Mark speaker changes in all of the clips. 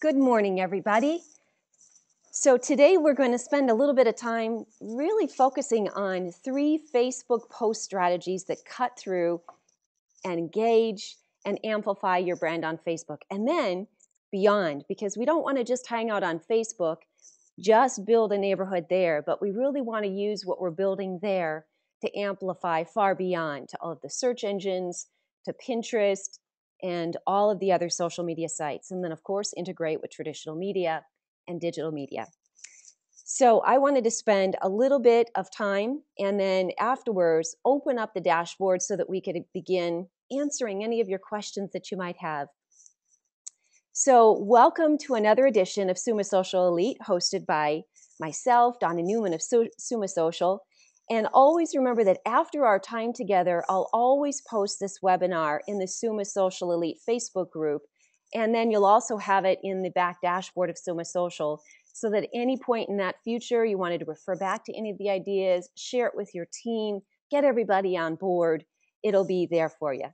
Speaker 1: Good morning, everybody. So today we're going to spend a little bit of time really focusing on three Facebook post strategies that cut through and engage and amplify your brand on Facebook. And then beyond, because we don't want to just hang out on Facebook, just build a neighborhood there, but we really want to use what we're building there to amplify far beyond to all of the search engines, to Pinterest, and all of the other social media sites. And then, of course, integrate with traditional media and digital media. So, I wanted to spend a little bit of time and then afterwards open up the dashboard so that we could begin answering any of your questions that you might have. So, welcome to another edition of Summa Social Elite, hosted by myself, Donna Newman of Summa Social. And always remember that after our time together, I'll always post this webinar in the Summa Social Elite Facebook group. And then you'll also have it in the back dashboard of Summa Social so that any point in that future you wanted to refer back to any of the ideas, share it with your team, get everybody on board, it'll be there for you.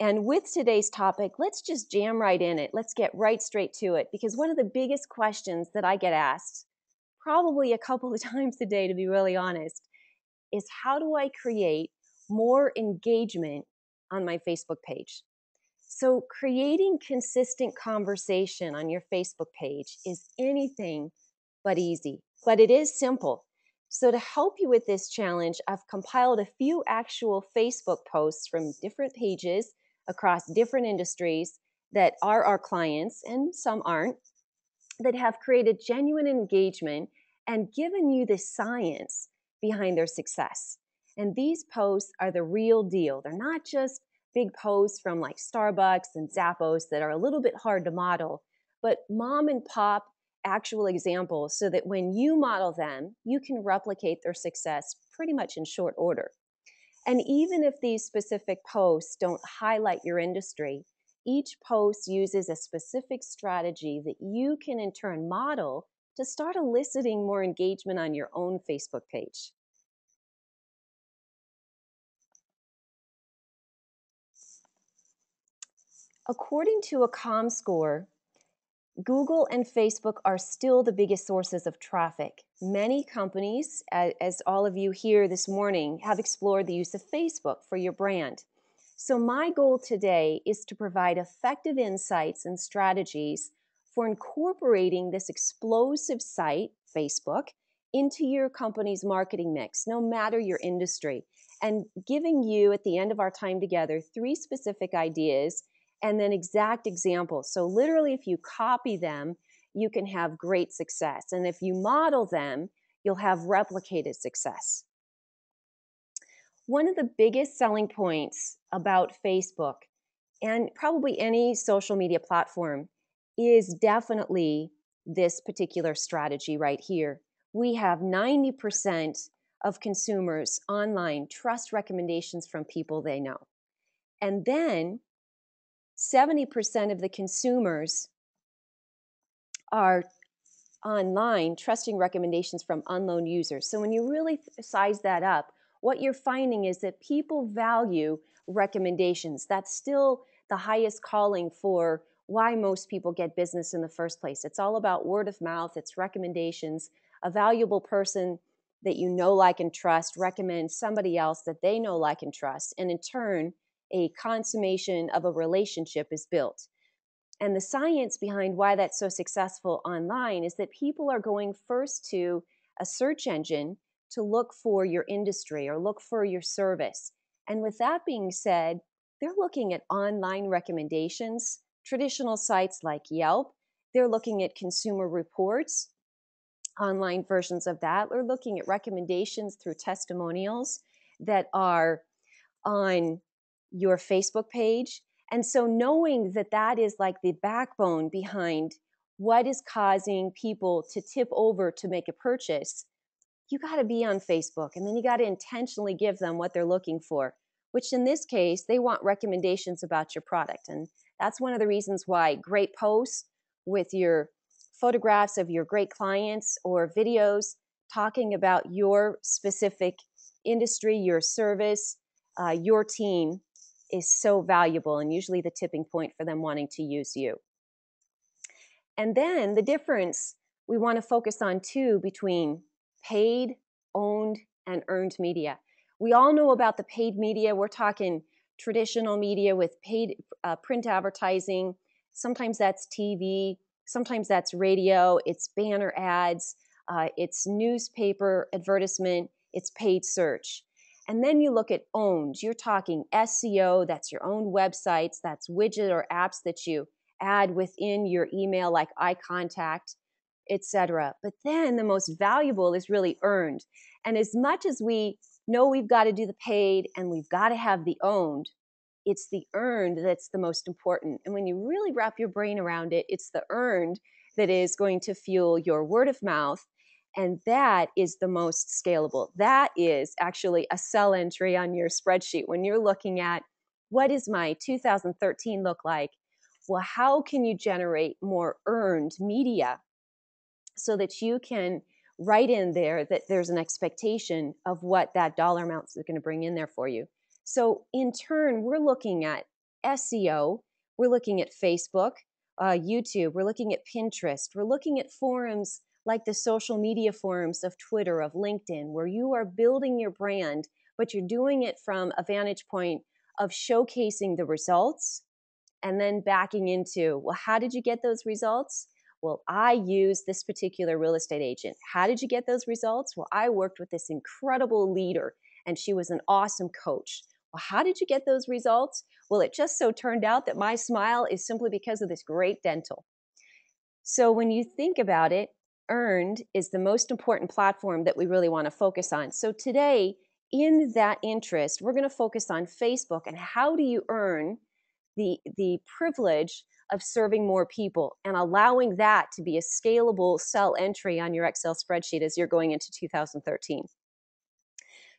Speaker 1: And with today's topic, let's just jam right in it. Let's get right straight to it because one of the biggest questions that I get asked, probably a couple of times a day to be really honest, is how do I create more engagement on my Facebook page? So, creating consistent conversation on your Facebook page is anything but easy, but it is simple. So, to help you with this challenge, I've compiled a few actual Facebook posts from different pages across different industries that are our clients and some aren't, that have created genuine engagement and given you the science behind their success. And these posts are the real deal. They're not just big posts from like Starbucks and Zappos that are a little bit hard to model, but mom and pop actual examples so that when you model them, you can replicate their success pretty much in short order. And even if these specific posts don't highlight your industry, each post uses a specific strategy that you can in turn model to start eliciting more engagement on your own Facebook page. According to a ComScore, Google and Facebook are still the biggest sources of traffic. Many companies, as all of you here this morning, have explored the use of Facebook for your brand. So, my goal today is to provide effective insights and strategies for incorporating this explosive site, Facebook, into your company's marketing mix, no matter your industry, and giving you at the end of our time together three specific ideas and then exact examples. So, literally, if you copy them, you can have great success. And if you model them, you'll have replicated success. One of the biggest selling points about Facebook and probably any social media platform is definitely this particular strategy right here. We have 90% of consumers online trust recommendations from people they know. And then 70% of the consumers are online trusting recommendations from unknown users. So when you really size that up, what you're finding is that people value recommendations. That's still the highest calling for why most people get business in the first place. It's all about word of mouth, it's recommendations. A valuable person that you know, like, and trust recommends somebody else that they know, like, and trust. And in turn, a consummation of a relationship is built. And the science behind why that's so successful online is that people are going first to a search engine to look for your industry or look for your service. And with that being said, they're looking at online recommendations traditional sites like Yelp. They're looking at consumer reports, online versions of that. We're looking at recommendations through testimonials that are on your Facebook page. And so knowing that that is like the backbone behind what is causing people to tip over to make a purchase, you got to be on Facebook and then you got to intentionally give them what they're looking for, which in this case, they want recommendations about your product. And that's one of the reasons why great posts with your photographs of your great clients or videos talking about your specific industry, your service, uh, your team is so valuable and usually the tipping point for them wanting to use you. And then the difference we want to focus on too between paid, owned, and earned media. We all know about the paid media. We're talking traditional media with paid uh, print advertising. Sometimes that's TV, sometimes that's radio, it's banner ads, uh, it's newspaper advertisement, it's paid search. And then you look at owned. You're talking SEO, that's your own websites, that's widget or apps that you add within your email like eye contact, etc. But then the most valuable is really earned. And as much as we know we've got to do the paid and we've got to have the owned, it's the earned that's the most important. And when you really wrap your brain around it, it's the earned that is going to fuel your word of mouth and that is the most scalable. That is actually a cell entry on your spreadsheet. When you're looking at what does my 2013 look like? Well, how can you generate more earned media so that you can write in there that there's an expectation of what that dollar amount is going to bring in there for you? So, in turn, we're looking at SEO, we're looking at Facebook, uh, YouTube, we're looking at Pinterest, we're looking at forums like the social media forums of Twitter, of LinkedIn, where you are building your brand, but you're doing it from a vantage point of showcasing the results and then backing into, well, how did you get those results? Well, I used this particular real estate agent. How did you get those results? Well, I worked with this incredible leader and she was an awesome coach. Well, how did you get those results? Well, it just so turned out that my smile is simply because of this great dental. So when you think about it, earned is the most important platform that we really want to focus on. So today, in that interest, we're going to focus on Facebook and how do you earn the, the privilege of serving more people and allowing that to be a scalable cell entry on your Excel spreadsheet as you're going into 2013.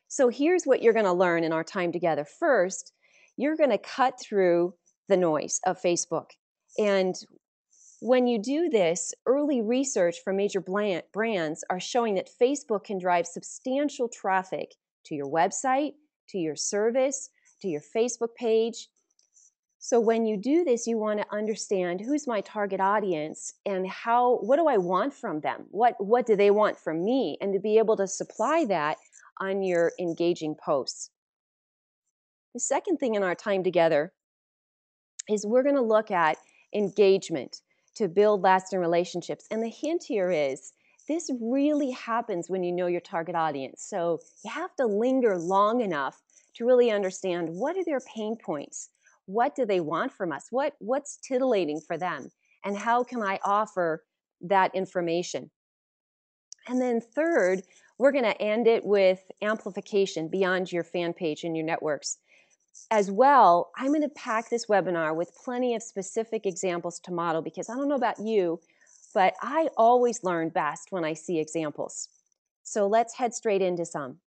Speaker 1: So here's what you're going to learn in our time together. First, you're going to cut through the noise of Facebook. And when you do this, early research from major brands are showing that Facebook can drive substantial traffic to your website, to your service, to your Facebook page. So when you do this, you want to understand who's my target audience and how what do I want from them? What what do they want from me? And to be able to supply that on your engaging posts. The second thing in our time together is we're going to look at engagement to build lasting relationships. And the hint here is this really happens when you know your target audience. So you have to linger long enough to really understand what are their pain points? What do they want from us? What, what's titillating for them? And how can I offer that information? And then third, we're going to end it with amplification beyond your fan page and your networks as well, I'm going to pack this webinar with plenty of specific examples to model because I don't know about you, but I always learn best when I see examples. So let's head straight into some.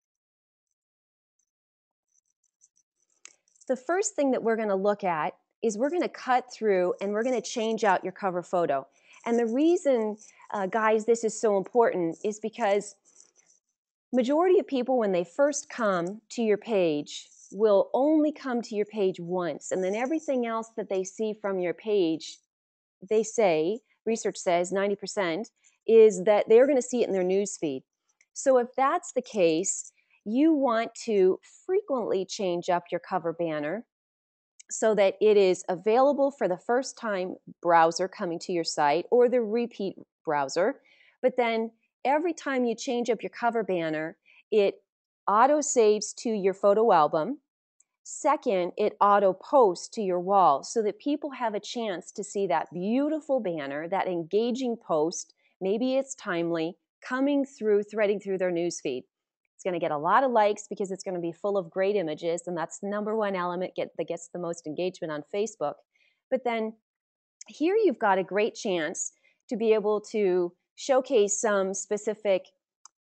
Speaker 1: The first thing that we're going to look at is we're going to cut through and we're going to change out your cover photo. And the reason, uh, guys, this is so important is because majority of people, when they first come to your page, will only come to your page once, and then everything else that they see from your page, they say, research says 90%, is that they're going to see it in their newsfeed. So if that's the case, you want to frequently change up your cover banner so that it is available for the first time browser coming to your site or the repeat browser. But then every time you change up your cover banner, it auto saves to your photo album Second, it auto posts to your wall so that people have a chance to see that beautiful banner, that engaging post. Maybe it's timely, coming through, threading through their newsfeed. It's going to get a lot of likes because it's going to be full of great images, and that's number one element get, that gets the most engagement on Facebook. But then here you've got a great chance to be able to showcase some specific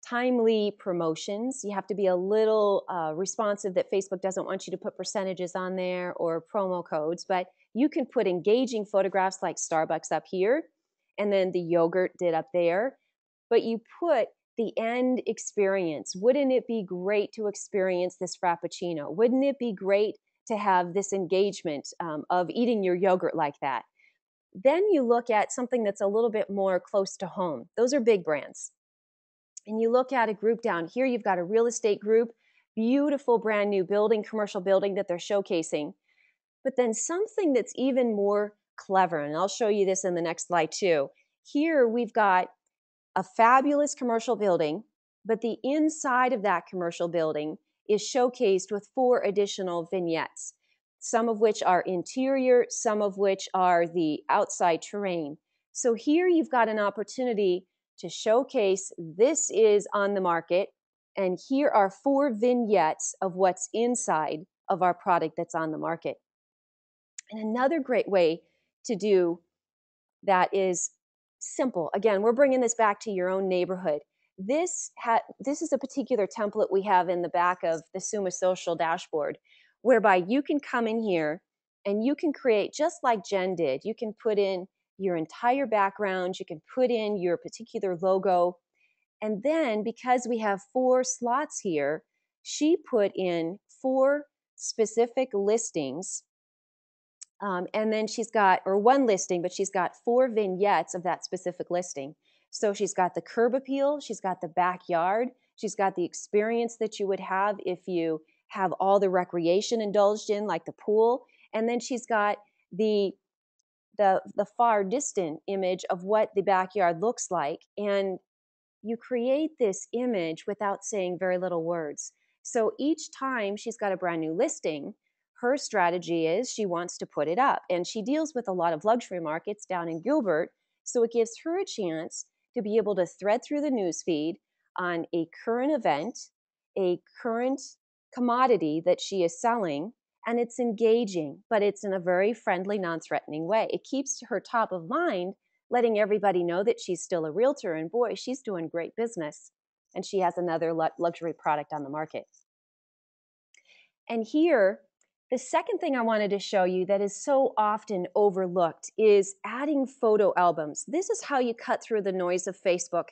Speaker 1: timely promotions. You have to be a little uh, responsive that Facebook doesn't want you to put percentages on there or promo codes, but you can put engaging photographs like Starbucks up here and then the yogurt did up there. But you put the end experience. Wouldn't it be great to experience this Frappuccino? Wouldn't it be great to have this engagement um, of eating your yogurt like that? Then you look at something that's a little bit more close to home. Those are big brands. And you look at a group down here, you've got a real estate group, beautiful brand new building, commercial building that they're showcasing. But then something that's even more clever, and I'll show you this in the next slide too. Here we've got a fabulous commercial building, but the inside of that commercial building is showcased with four additional vignettes, some of which are interior, some of which are the outside terrain. So here you've got an opportunity to showcase this is on the market, and here are four vignettes of what's inside of our product that's on the market. And another great way to do that is simple. Again, we're bringing this back to your own neighborhood. This ha- this is a particular template we have in the back of the Summa Social dashboard, whereby you can come in here and you can create just like Jen did. You can put in your entire background. You can put in your particular logo, and then because we have four slots here, she put in four specific listings um, and then she's got, or one listing, but she's got four vignettes of that specific listing. So she's got the curb appeal, she's got the backyard, she's got the experience that you would have if you have all the recreation indulged in, like the pool, and then she's got the the the far distant image of what the backyard looks like, and you create this image without saying very little words. So each time she's got a brand new listing, her strategy is she wants to put it up. And she deals with a lot of luxury markets down in Gilbert. So it gives her a chance to be able to thread through the news feed on a current event, a current commodity that she is selling, and it's engaging, but it's in a very friendly, non threatening way. It keeps her top of mind, letting everybody know that she's still a realtor, and boy, she's doing great business. And she has another luxury product on the market. And here, the second thing I wanted to show you that is so often overlooked is adding photo albums. This is how you cut through the noise of Facebook.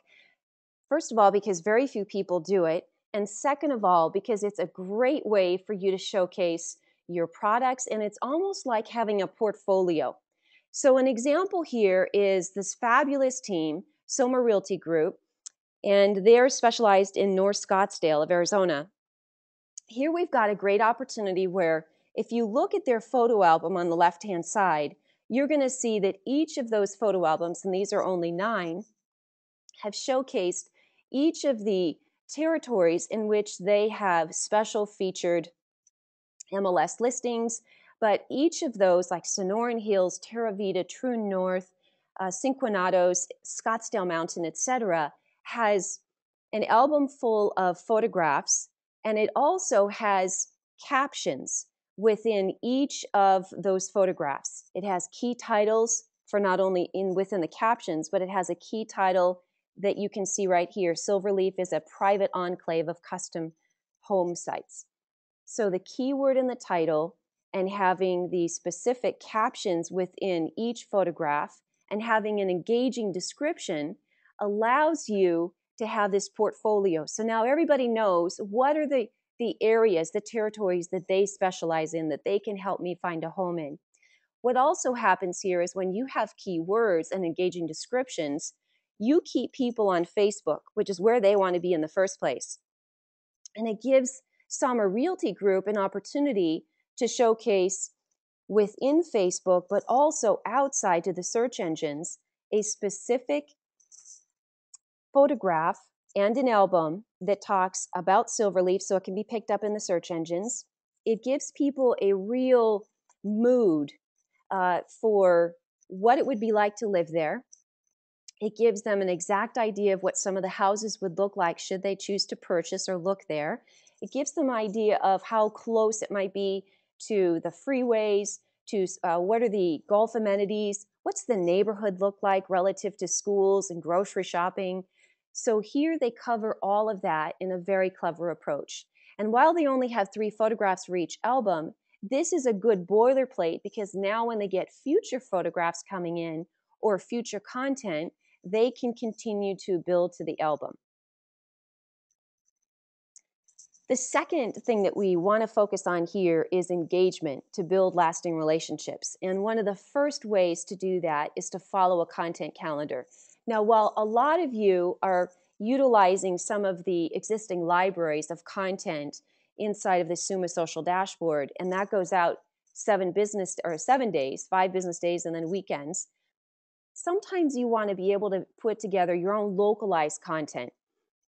Speaker 1: First of all, because very few people do it. And second of all, because it's a great way for you to showcase your products and it's almost like having a portfolio. So, an example here is this fabulous team, Soma Realty Group, and they're specialized in North Scottsdale of Arizona. Here we've got a great opportunity where if you look at their photo album on the left hand side, you're going to see that each of those photo albums, and these are only nine, have showcased each of the territories in which they have special featured MLS listings. But each of those, like Sonoran Hills, Terravita, True North, uh, Scottsdale Mountain, etc., has an album full of photographs, and it also has captions within each of those photographs. It has key titles for not only in within the captions, but it has a key title that you can see right here. Silverleaf is a private enclave of custom home sites. So the keyword in the title and having the specific captions within each photograph and having an engaging description allows you to have this portfolio. So now everybody knows what are the the areas, the territories that they specialize in, that they can help me find a home in. What also happens here is when you have keywords and engaging descriptions, you keep people on Facebook, which is where they want to be in the first place. And it gives Summer Realty Group an opportunity to showcase within Facebook, but also outside to the search engines, a specific photograph and an album that talks about Silverleaf so it can be picked up in the search engines. It gives people a real mood uh, for what it would be like to live there. It gives them an exact idea of what some of the houses would look like should they choose to purchase or look there. It gives them an idea of how close it might be to the freeways, to uh, what are the golf amenities, what's the neighborhood look like relative to schools and grocery shopping, so here they cover all of that in a very clever approach. And while they only have three photographs for each album, this is a good boilerplate because now when they get future photographs coming in or future content, they can continue to build to the album. The second thing that we want to focus on here is engagement to build lasting relationships. And one of the first ways to do that is to follow a content calendar. Now, while a lot of you are utilizing some of the existing libraries of content inside of the Summa Social Dashboard, and that goes out seven business or seven days, five business days, and then weekends. Sometimes you want to be able to put together your own localized content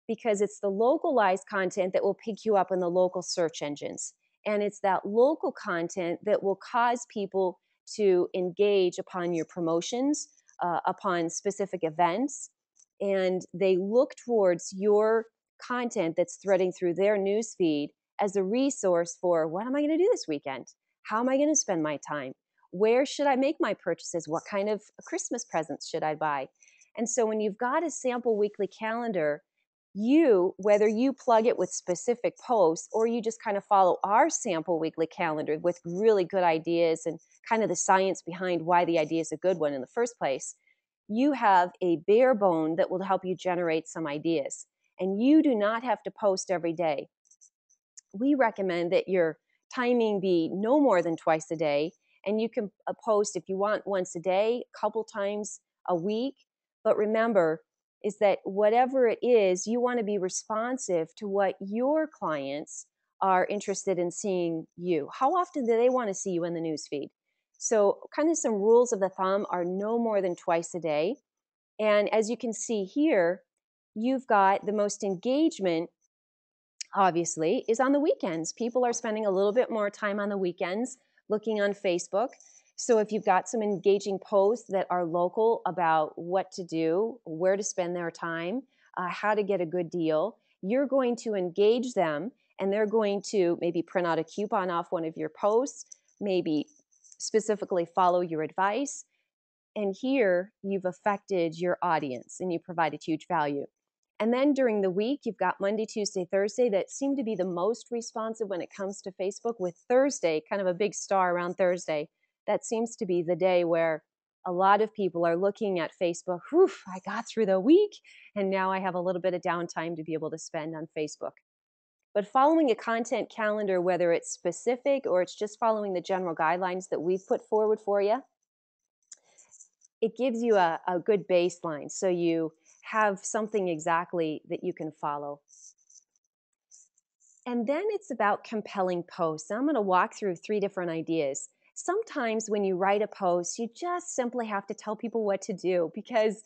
Speaker 1: because it's the localized content that will pick you up in the local search engines. And it's that local content that will cause people to engage upon your promotions, uh, upon specific events, and they look towards your content that's threading through their newsfeed as a resource for what am I going to do this weekend? How am I going to spend my time? Where should I make my purchases? What kind of Christmas presents should I buy? And so when you've got a sample weekly calendar, you, whether you plug it with specific posts or you just kind of follow our sample weekly calendar with really good ideas and kind of the science behind why the idea is a good one in the first place, you have a bare bone that will help you generate some ideas. And you do not have to post every day. We recommend that your timing be no more than twice a day. And you can uh, post if you want once a day, a couple times a week. But remember, is that whatever it is, you want to be responsive to what your clients are interested in seeing you. How often do they want to see you in the newsfeed? So, kind of some rules of the thumb are no more than twice a day. And as you can see here, you've got the most engagement, obviously, is on the weekends. People are spending a little bit more time on the weekends looking on Facebook. So, if you've got some engaging posts that are local about what to do, where to spend their time, uh, how to get a good deal, you're going to engage them and they're going to maybe print out a coupon off one of your posts, maybe specifically follow your advice. And here you've affected your audience and you provided huge value. And then during the week, you've got Monday, Tuesday, Thursday that seem to be the most responsive when it comes to Facebook, with Thursday, kind of a big star around Thursday. That seems to be the day where a lot of people are looking at Facebook. Whew, I got through the week, and now I have a little bit of downtime to be able to spend on Facebook. But following a content calendar, whether it's specific or it's just following the general guidelines that we've put forward for you, it gives you a, a good baseline. So you have something exactly that you can follow. And then it's about compelling posts. I'm going to walk through three different ideas. Sometimes when you write a post, you just simply have to tell people what to do because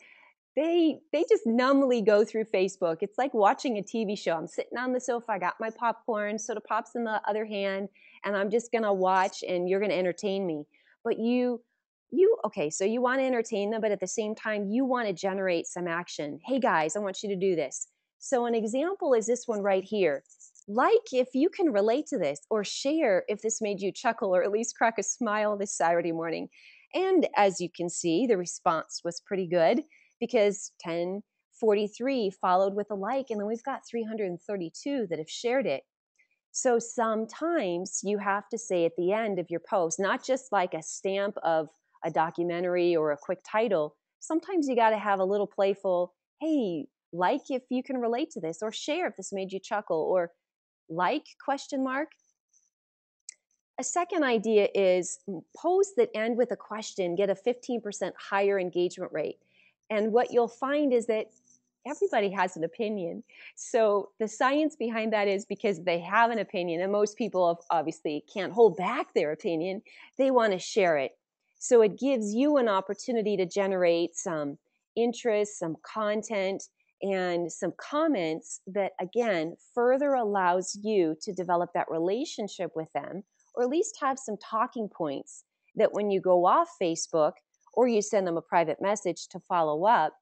Speaker 1: they they just numbly go through Facebook. It's like watching a TV show. I'm sitting on the sofa, I got my popcorn, soda pops in the other hand, and I'm just gonna watch and you're gonna entertain me. But you you okay, so you want to entertain them, but at the same time, you want to generate some action. Hey guys, I want you to do this. So an example is this one right here. Like if you can relate to this, or share if this made you chuckle or at least crack a smile this Saturday morning. And as you can see, the response was pretty good because 1043 followed with a like, and then we've got 332 that have shared it. So sometimes you have to say at the end of your post, not just like a stamp of a documentary or a quick title, sometimes you got to have a little playful, hey, like if you can relate to this, or share if this made you chuckle, or like question mark. A second idea is posts that end with a question get a 15% higher engagement rate. And what you'll find is that everybody has an opinion. So the science behind that is because they have an opinion, and most people obviously can't hold back their opinion, they want to share it. So it gives you an opportunity to generate some interest, some content, and some comments that, again, further allows you to develop that relationship with them, or at least have some talking points that when you go off Facebook, or you send them a private message to follow up,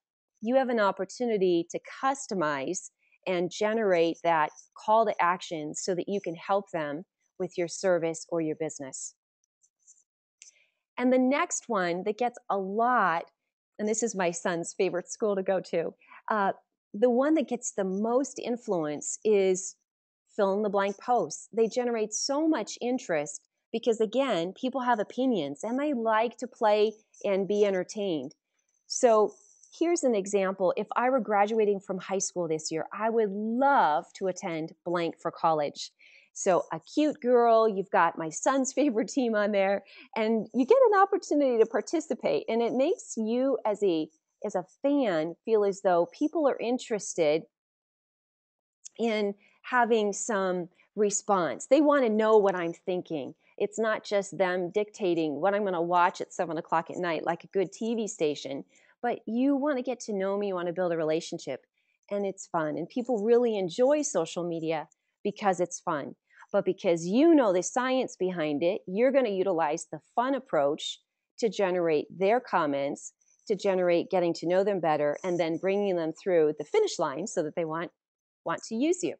Speaker 1: you have an opportunity to customize and generate that call to action so that you can help them with your service or your business. And the next one that gets a lot, and this is my son's favorite school to go to, uh, the one that gets the most influence is fill in the blank posts. They generate so much interest because again, people have opinions and they like to play and be entertained. So here's an example. If I were graduating from high school this year, I would love to attend blank for college. So, a cute girl, you've got my son's favorite team on there, and you get an opportunity to participate. And it makes you, as a as a fan, feel as though people are interested in having some response. They want to know what I'm thinking. It's not just them dictating what I'm going to watch at seven o'clock at night, like a good TV station, but you want to get to know me, you want to build a relationship, and it's fun. And people really enjoy social media because it's fun. But because you know the science behind it, you're going to utilize the fun approach to generate their comments, to generate getting to know them better, and then bringing them through the finish line so that they want, want to use you.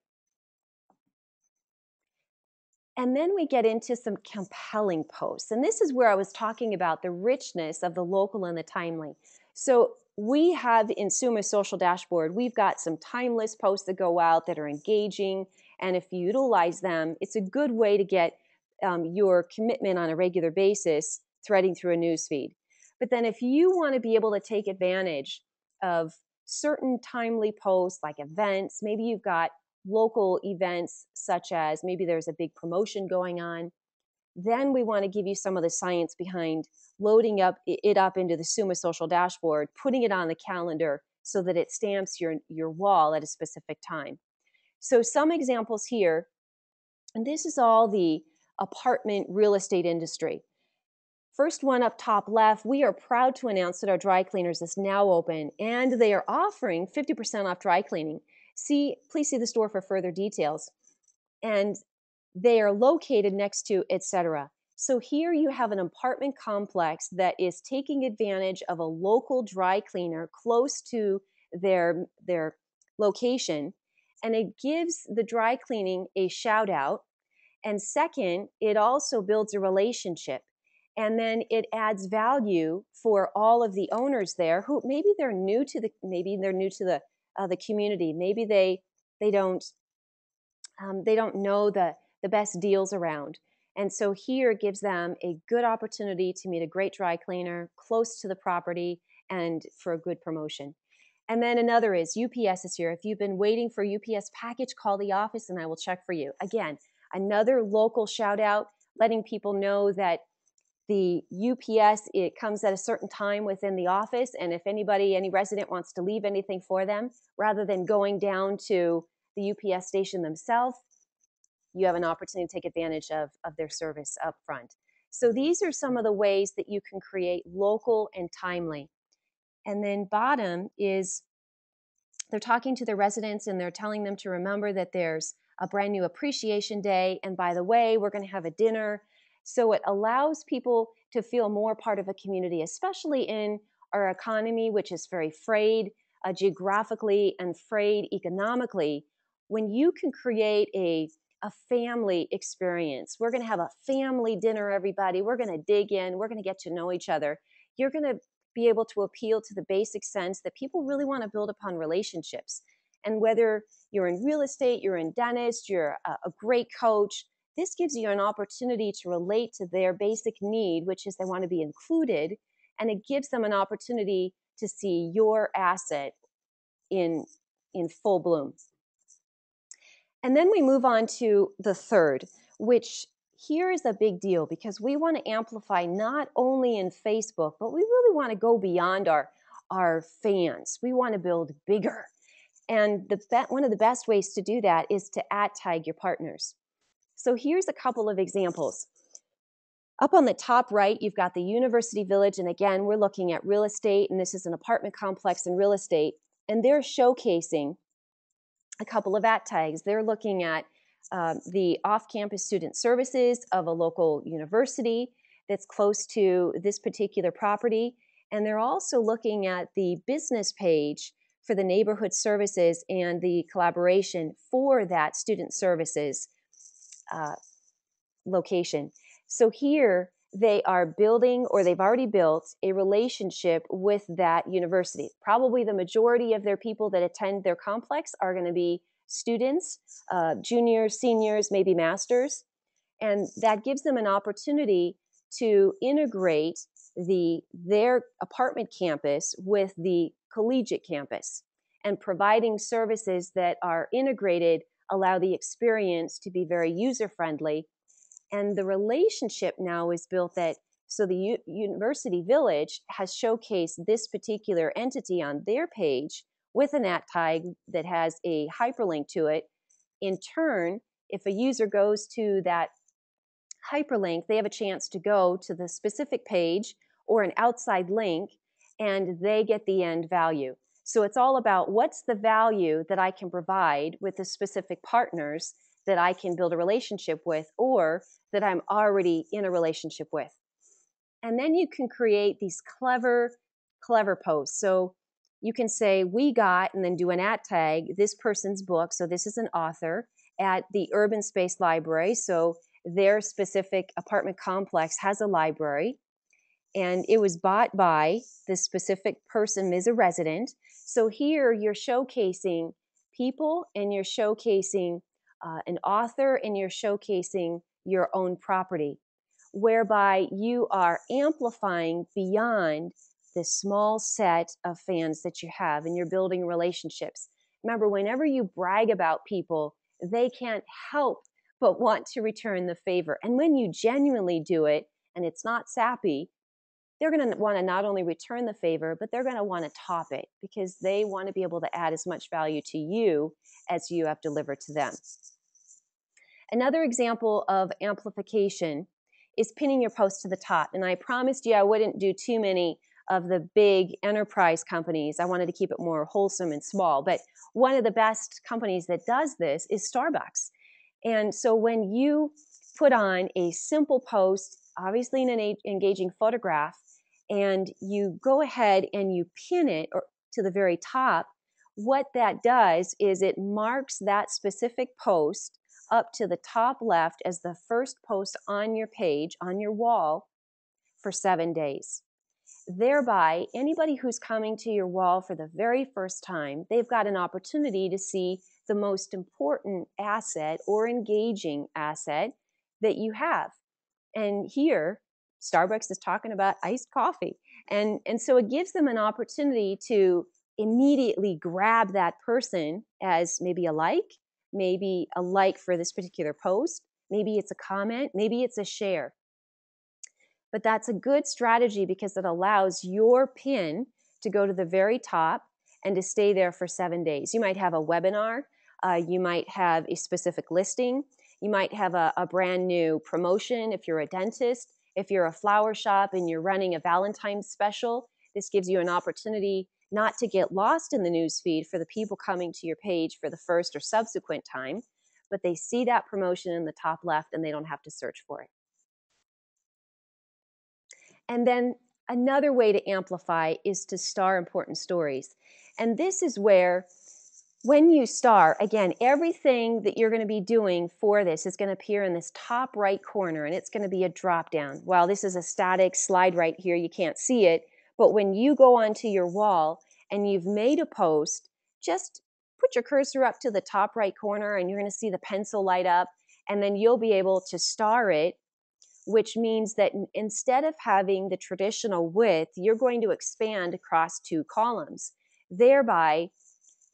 Speaker 1: And then we get into some compelling posts. And this is where I was talking about the richness of the local and the timely. So we have in Summa Social Dashboard, we've got some timeless posts that go out that are engaging. And if you utilize them, it's a good way to get um, your commitment on a regular basis threading through a news feed. But then if you want to be able to take advantage of certain timely posts like events, maybe you've got local events such as maybe there's a big promotion going on. Then we want to give you some of the science behind loading up it up into the Summa social dashboard, putting it on the calendar so that it stamps your, your wall at a specific time. So some examples here, and this is all the apartment real estate industry. First one up top left, we are proud to announce that our dry cleaners is now open and they are offering 50% off dry cleaning. See, please see the store for further details. And they are located next to etc. So here you have an apartment complex that is taking advantage of a local dry cleaner close to their their location and it gives the dry cleaning a shout out and second it also builds a relationship and then it adds value for all of the owners there who maybe they're new to the maybe they're new to the uh, the community. Maybe they they don't um, they don't know the the best deals around. And so here gives them a good opportunity to meet a great dry cleaner close to the property and for a good promotion. And then another is UPS is here. If you've been waiting for UPS package, call the office and I will check for you. Again, another local shout out, letting people know that the UPS, it comes at a certain time within the office. And if anybody, any resident wants to leave anything for them, rather than going down to the UPS station themselves, you have an opportunity to take advantage of, of their service up front. So these are some of the ways that you can create local and timely. And then bottom is they're talking to the residents and they're telling them to remember that there's a brand new appreciation day. And by the way, we're going to have a dinner so it allows people to feel more part of a community, especially in our economy, which is very frayed uh, geographically and frayed economically. When you can create a a family experience. We're going to have a family dinner, everybody. We're going to dig in. We're going to get to know each other. You're going to be able to appeal to the basic sense that people really want to build upon relationships. And whether you're in real estate, you're in dentist, you're a, a great coach, this gives you an opportunity to relate to their basic need, which is they want to be included, and it gives them an opportunity to see your asset in, in full bloom. And then we move on to the third, which here is a big deal because we want to amplify not only in Facebook, but we really want to go beyond our, our fans. We want to build bigger. And the be- one of the best ways to do that is to at tag your partners. So here's a couple of examples. Up on the top right, you've got the University Village, and again, we're looking at real estate, and this is an apartment complex in real estate, and they're showcasing a couple of at tags. They're looking at uh, the off-campus student services of a local university that's close to this particular property, and they're also looking at the business page for the neighborhood services and the collaboration for that student services uh, location. So here they are building or they've already built a relationship with that university. Probably the majority of their people that attend their complex are going to be students, uh, juniors, seniors, maybe masters. And that gives them an opportunity to integrate the their apartment campus with the collegiate campus. And providing services that are integrated allow the experience to be very user friendly. And the relationship now is built that so the U- University Village has showcased this particular entity on their page with an at tag that has a hyperlink to it. In turn, if a user goes to that hyperlink, they have a chance to go to the specific page or an outside link and they get the end value. So it's all about what's the value that I can provide with the specific partners that I can build a relationship with or that I'm already in a relationship with. And then you can create these clever, clever posts. So you can say, we got, and then do an at tag, this person's book. So this is an author at the Urban Space Library. So their specific apartment complex has a library. And it was bought by the specific person is a resident. So here you're showcasing people and you're showcasing uh, an author and you're showcasing your own property whereby you are amplifying beyond the small set of fans that you have and you're building relationships. Remember, whenever you brag about people, they can't help but want to return the favor. And when you genuinely do it and it's not sappy, they're going to want to not only return the favor, but they're going to want to top it because they want to be able to add as much value to you as you have delivered to them. Another example of amplification is pinning your post to the top. And I promised you I wouldn't do too many of the big enterprise companies. I wanted to keep it more wholesome and small. But one of the best companies that does this is Starbucks. And so when you put on a simple post, obviously an engaging photograph, and you go ahead and you pin it to the very top, what that does is it marks that specific post up to the top left as the first post on your page, on your wall, for seven days. Thereby, anybody who's coming to your wall for the very first time, they've got an opportunity to see the most important asset or engaging asset that you have. And here, Starbucks is talking about iced coffee. And, and so it gives them an opportunity to immediately grab that person as maybe a like, maybe a like for this particular post, maybe it's a comment, maybe it's a share. But that's a good strategy because it allows your pin to go to the very top and to stay there for seven days. You might have a webinar, uh, you might have a specific listing, you might have a, a brand new promotion if you're a dentist, if you're a flower shop and you're running a Valentine's special. This gives you an opportunity not to get lost in the news feed for the people coming to your page for the first or subsequent time, but they see that promotion in the top left and they don't have to search for it. And then another way to amplify is to star important stories. And this is where when you star, again, everything that you're going to be doing for this is going to appear in this top right corner and it's going to be a drop down. While this is a static slide right here, you can't see it. But when you go onto your wall and you've made a post, just put your cursor up to the top right corner and you're going to see the pencil light up and then you'll be able to star it which means that instead of having the traditional width, you're going to expand across two columns. Thereby,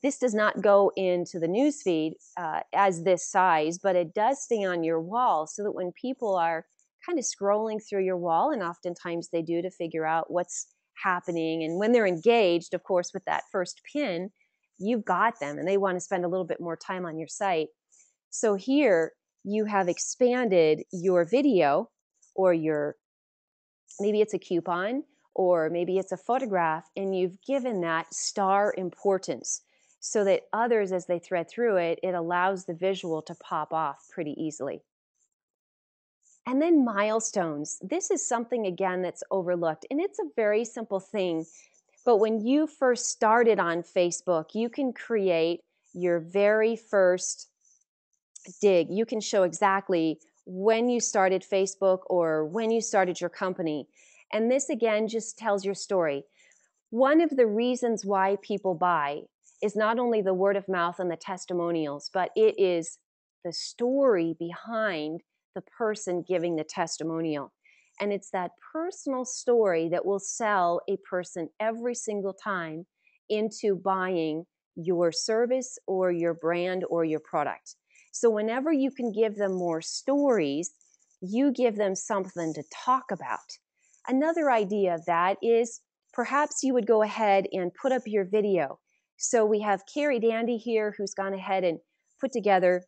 Speaker 1: this does not go into the newsfeed uh, as this size, but it does stay on your wall so that when people are kind of scrolling through your wall, and oftentimes they do to figure out what's happening. And when they're engaged, of course, with that first pin, you've got them and they want to spend a little bit more time on your site. So here you have expanded your video or your, maybe it's a coupon or maybe it's a photograph and you've given that star importance so that others, as they thread through it, it allows the visual to pop off pretty easily. And then milestones. This is something, again, that's overlooked. And it's a very simple thing. But when you first started on Facebook, you can create your very first dig. You can show exactly when you started Facebook or when you started your company. And this, again, just tells your story. One of the reasons why people buy is not only the word of mouth and the testimonials, but it is the story behind the person giving the testimonial. And it's that personal story that will sell a person every single time into buying your service or your brand or your product. So, whenever you can give them more stories, you give them something to talk about. Another idea of that is perhaps you would go ahead and put up your video. So, we have Carrie Dandy here who's gone ahead and put together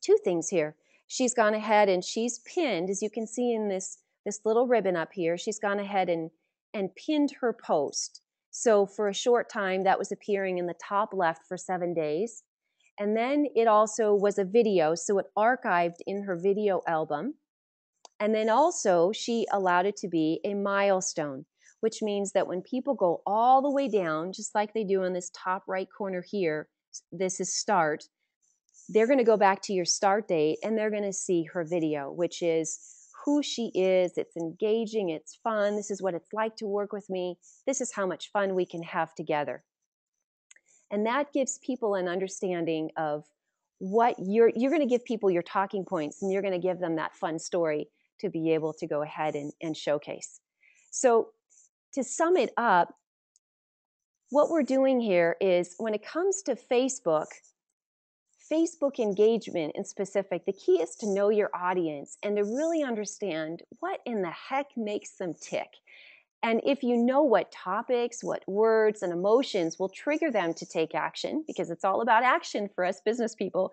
Speaker 1: two things here. She's gone ahead and she's pinned, as you can see in this, this little ribbon up here, she's gone ahead and, and pinned her post. So for a short time, that was appearing in the top left for seven days. And then it also was a video, so it archived in her video album. And then also, she allowed it to be a milestone, which means that when people go all the way down, just like they do in this top right corner here, this is start, they're going to go back to your start date and they're going to see her video, which is who she is. It's engaging, it's fun. This is what it's like to work with me. This is how much fun we can have together. And that gives people an understanding of what you're you're going to give people your talking points and you're going to give them that fun story to be able to go ahead and, and showcase. So to sum it up, what we're doing here is when it comes to Facebook, Facebook engagement in specific, the key is to know your audience and to really understand what in the heck makes them tick. And if you know what topics, what words, and emotions will trigger them to take action, because it's all about action for us business people,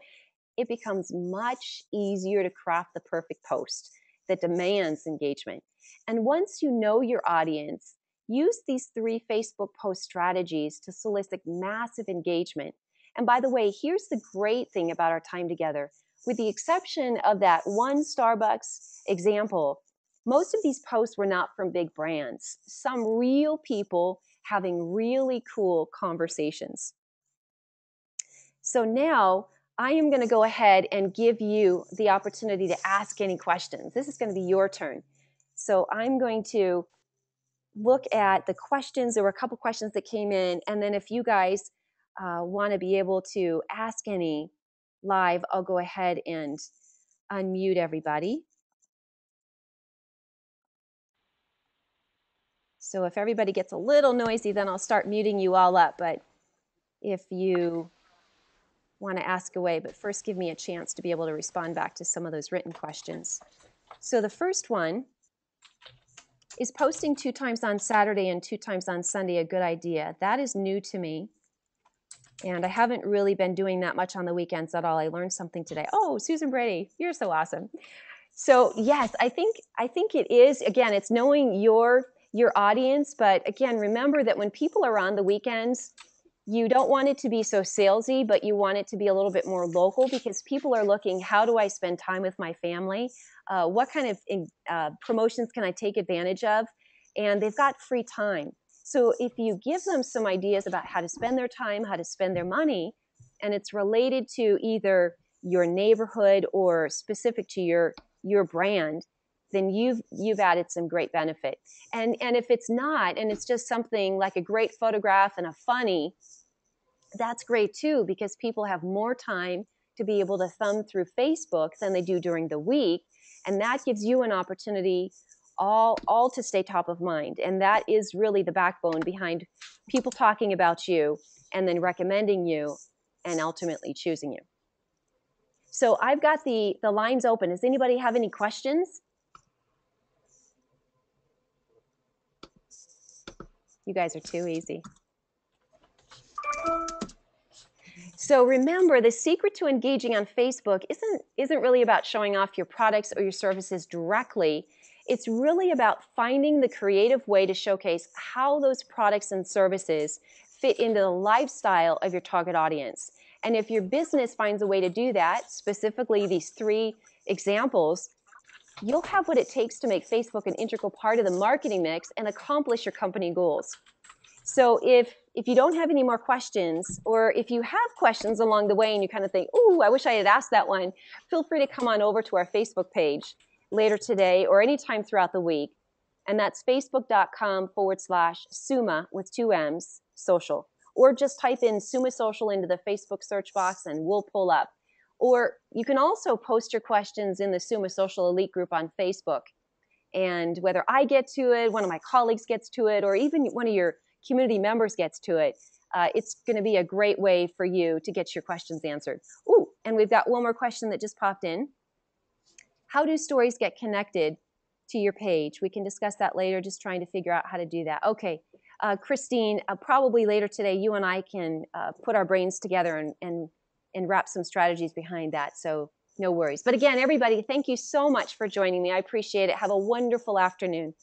Speaker 1: it becomes much easier to craft the perfect post that demands engagement. And once you know your audience, use these three Facebook post strategies to solicit massive engagement and by the way, here's the great thing about our time together. With the exception of that one Starbucks example, most of these posts were not from big brands, some real people having really cool conversations. So now I am going to go ahead and give you the opportunity to ask any questions. This is going to be your turn. So I'm going to look at the questions. There were a couple questions that came in, and then if you guys uh, want to be able to ask any live, I'll go ahead and unmute everybody. So if everybody gets a little noisy, then I'll start muting you all up. But if you want to ask away, but first give me a chance to be able to respond back to some of those written questions. So the first one is posting two times on Saturday and two times on Sunday a good idea? That is new to me. And I haven't really been doing that much on the weekends at all. I learned something today. Oh, Susan Brady, you're so awesome. So yes, I think I think it is again, it's knowing your your audience, but again, remember that when people are on the weekends, you don't want it to be so salesy, but you want it to be a little bit more local because people are looking, how do I spend time with my family? Uh, what kind of uh, promotions can I take advantage of? And they've got free time. So if you give them some ideas about how to spend their time, how to spend their money, and it's related to either your neighborhood or specific to your your brand, then you've you've added some great benefit. And and if it's not, and it's just something like a great photograph and a funny, that's great too because people have more time to be able to thumb through Facebook than they do during the week, and that gives you an opportunity all all to stay top of mind. And that is really the backbone behind people talking about you and then recommending you and ultimately choosing you. So i've got the the lines open. Does anybody have any questions you guys are too easy so remember the secret to engaging on facebook isn't isn't really about showing off your products or your services directly it's really about finding the creative way to showcase how those products and services fit into the lifestyle of your target audience. And if your business finds a way to do that, specifically these three examples, you'll have what it takes to make Facebook an integral part of the marketing mix and accomplish your company goals. So if if you don't have any more questions, or if you have questions along the way and you kind of think, "Ooh, I wish I had asked that one," feel free to come on over to our Facebook page later today or anytime throughout the week. And that's facebook.com forward slash Summa with two M's social. Or just type in Summa Social into the Facebook search box and we'll pull up. Or you can also post your questions in the Summa Social Elite group on Facebook. And whether I get to it, one of my colleagues gets to it, or even one of your, community members gets to it, uh, it's going to be a great way for you to get your questions answered. Ooh, and we've got one more question that just popped in. How do stories get connected to your page? We can discuss that later, just trying to figure out how to do that. Okay, uh, Christine, uh, probably later today, you and I can uh, put our brains together and, and, and wrap some strategies behind that. So no worries. But again, everybody, thank you so much for joining me. I appreciate it. Have a wonderful afternoon.